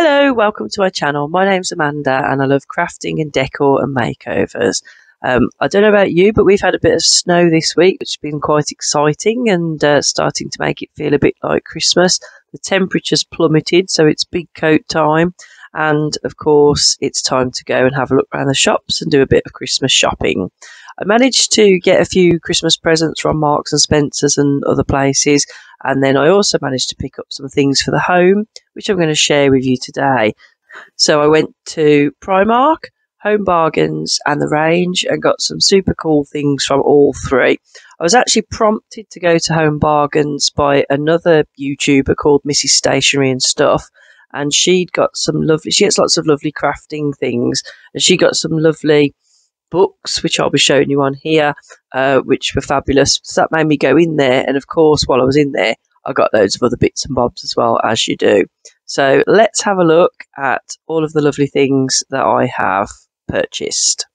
Hello, welcome to our channel. My name's Amanda and I love crafting and decor and makeovers. Um, I don't know about you, but we've had a bit of snow this week, which has been quite exciting and uh, starting to make it feel a bit like Christmas. The temperature's plummeted, so it's big coat time. And of course, it's time to go and have a look around the shops and do a bit of Christmas shopping. I managed to get a few Christmas presents from Marks and Spencers and other places, and then I also managed to pick up some things for the home, which I'm going to share with you today. So I went to Primark, Home Bargains, and the Range and got some super cool things from all three. I was actually prompted to go to Home Bargains by another YouTuber called Mrs. Stationery and Stuff. And she'd got some lovely, she gets lots of lovely crafting things, and she got some lovely books, which I'll be showing you on here, uh, which were fabulous. So that made me go in there. And of course, while I was in there, I got loads of other bits and bobs as well, as you do. So let's have a look at all of the lovely things that I have purchased.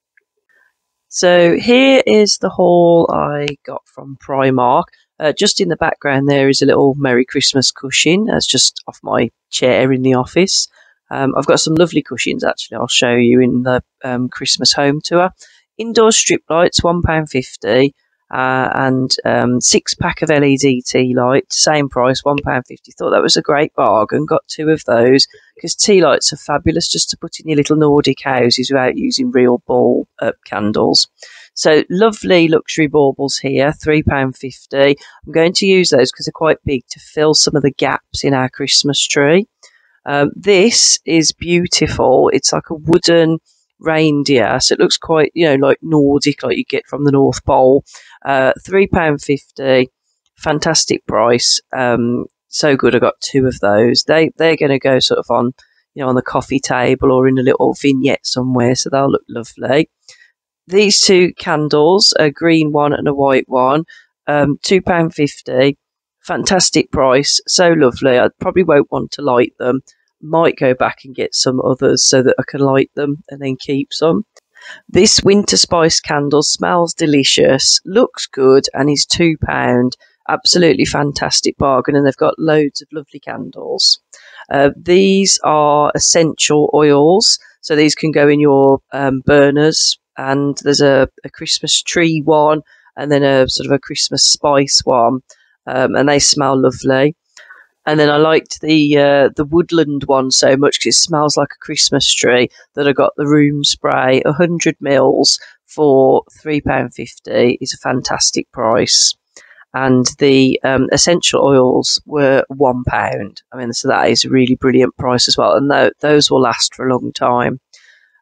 So here is the haul I got from Primark. Uh, just in the background there is a little Merry Christmas cushion. That's just off my chair in the office. Um, I've got some lovely cushions actually. I'll show you in the um, Christmas home tour. Indoor strip lights, one pound fifty, uh, and um, six pack of LED tea lights, same price, one pound fifty. Thought that was a great bargain. Got two of those because tea lights are fabulous just to put in your little Nordic houses without using real ball uh, candles. So lovely luxury baubles here, £3.50. I'm going to use those because they're quite big to fill some of the gaps in our Christmas tree. Um, this is beautiful. It's like a wooden reindeer, so it looks quite, you know, like Nordic, like you get from the North Pole. Uh, £3.50, fantastic price. Um, so good. I got two of those. They they're going to go sort of on, you know, on the coffee table or in a little vignette somewhere, so they'll look lovely these two candles, a green one and a white one, um, £2.50. Fantastic price, so lovely. I probably won't want to light them. Might go back and get some others so that I can light them and then keep some. This winter spice candle smells delicious, looks good, and is £2. Absolutely fantastic bargain, and they've got loads of lovely candles. Uh, these are essential oils, so these can go in your um, burners, and there's a, a Christmas tree one and then a sort of a Christmas spice one, um, and they smell lovely. And then I liked the uh, the woodland one so much because it smells like a Christmas tree that I got the room spray, hundred mils for three pound fifty is a fantastic price. And the um, essential oils were one pound. I mean, so that is a really brilliant price as well, and th- those will last for a long time.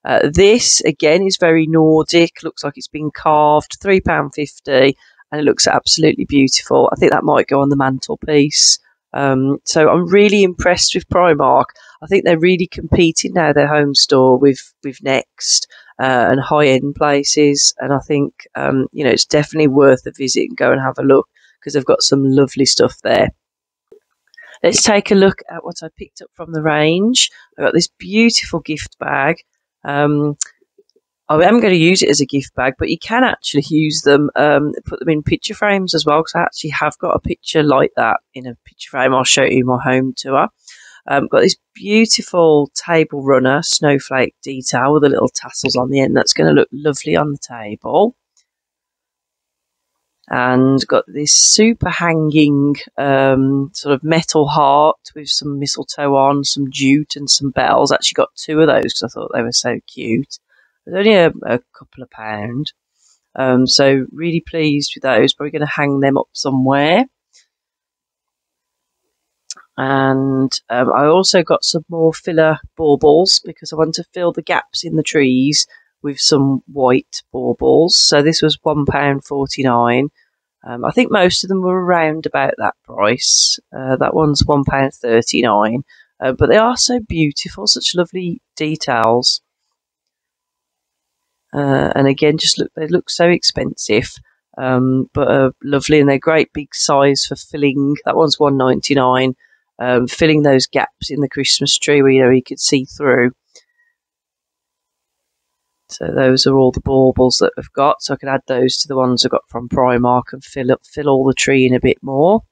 Uh, this again is very Nordic. Looks like it's been carved. Three pound fifty, and it looks absolutely beautiful. I think that might go on the mantelpiece. Um, so I'm really impressed with Primark. I think they're really competing now their home store with with Next uh, and high end places, and I think um, you know it's definitely worth a visit and go and have a look because they've got some lovely stuff there. Let's take a look at what I picked up from the range. I got this beautiful gift bag. Um, I am going to use it as a gift bag, but you can actually use them, um, put them in picture frames as well, because I actually have got a picture like that in a picture frame. I'll show you my home tour. Um, got this beautiful table runner snowflake detail with the little tassels on the end. That's going to look lovely on the table. And got this super hanging um, sort of metal heart with some mistletoe on, some jute, and some bells. Actually, got two of those because I thought they were so cute. It was only a, a couple of pound. Um, so really pleased with those. Probably going to hang them up somewhere. And um, I also got some more filler baubles because I want to fill the gaps in the trees with some white baubles. So this was one pound forty nine. Um, I think most of them were around about that price. Uh, that one's one pound thirty nine. Uh, but they are so beautiful, such lovely details. Uh, and again, just look, they look so expensive, um, but uh, lovely, and they're great big size for filling. That one's one ninety nine, um, filling those gaps in the Christmas tree where you know you could see through. So those are all the baubles that I've got. So I can add those to the ones I got from Primark and fill up, fill all the tree in a bit more.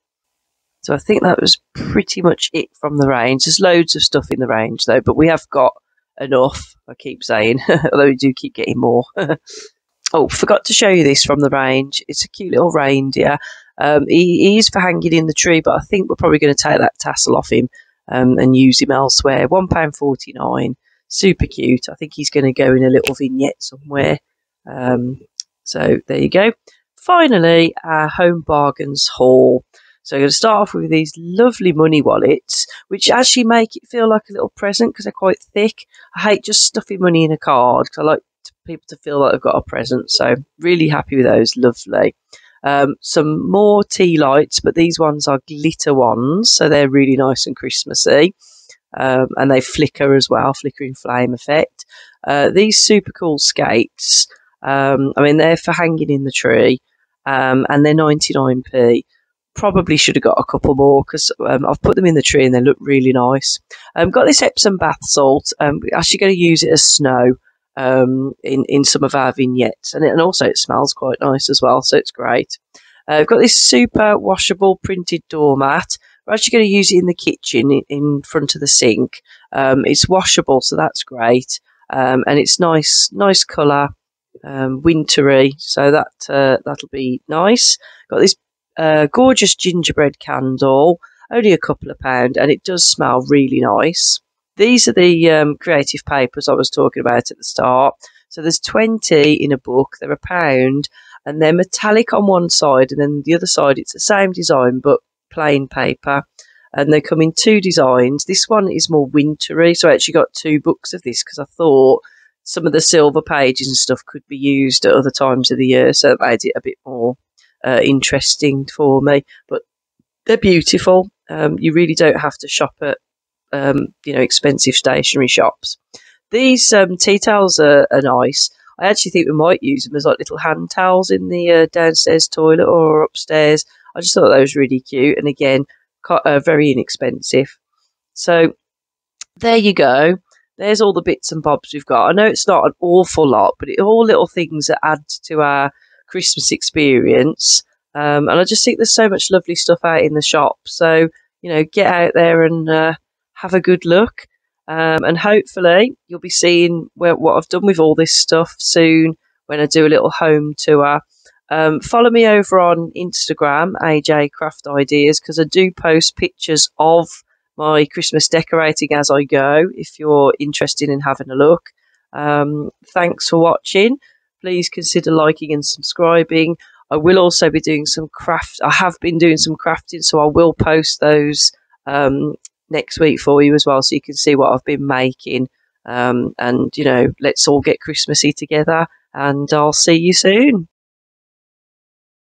So I think that was pretty much it from the range. There's loads of stuff in the range though, but we have got enough. I keep saying, although we do keep getting more. oh, forgot to show you this from the range. It's a cute little reindeer. Um, he, he is for hanging in the tree, but I think we're probably going to take that tassel off him um, and use him elsewhere. One pound forty nine. Super cute. I think he's going to go in a little vignette somewhere. Um, so there you go. Finally, our home bargains haul. So I'm going to start off with these lovely money wallets, which actually make it feel like a little present because they're quite thick. I hate just stuffing money in a card because I like people to feel like they've got a present. So really happy with those. Lovely. Um, some more tea lights, but these ones are glitter ones, so they're really nice and Christmassy. Um, and they flicker as well, flickering flame effect. Uh, these super cool skates, um, I mean, they're for hanging in the tree, um, and they're 99p. Probably should have got a couple more because um, I've put them in the tree and they look really nice. I've um, got this Epsom bath salt. Um, we're actually going to use it as snow um, in in some of our vignettes, and, it, and also it smells quite nice as well, so it's great. Uh, I've got this super washable printed doormat. We're actually going to use it in the kitchen in, in front of the sink. Um, it's washable, so that's great, um, and it's nice, nice colour, um, wintry, so that uh, that'll be nice. Got this uh, gorgeous gingerbread candle, only a couple of pound, and it does smell really nice. These are the um, creative papers I was talking about at the start. So there's 20 in a book, they're a pound, and they're metallic on one side, and then the other side it's the same design but plain paper. And they come in two designs. This one is more wintry, so I actually got two books of this because I thought some of the silver pages and stuff could be used at other times of the year, so it made it a bit more uh, interesting for me. But they're beautiful. Um, you really don't have to shop at um, you know, expensive stationery shops. These um, tea towels are, are, nice. I actually think we might use them as like little hand towels in the uh, downstairs toilet or upstairs. I just thought that was really cute, and again, uh, very inexpensive. So there you go. There's all the bits and bobs we've got. I know it's not an awful lot, but it all little things that add to our Christmas experience. Um, and I just think there's so much lovely stuff out in the shop. So you know, get out there and uh, have a good look. Um, and hopefully, you'll be seeing where, what I've done with all this stuff soon when I do a little home tour. Um, follow me over on Instagram, AJ Craft Ideas, because I do post pictures of my Christmas decorating as I go if you're interested in having a look. Um, thanks for watching. Please consider liking and subscribing. I will also be doing some craft. I have been doing some crafting, so I will post those um, next week for you as well, so you can see what I've been making. Um, and you know, let's all get Christmassy together. And I'll see you soon.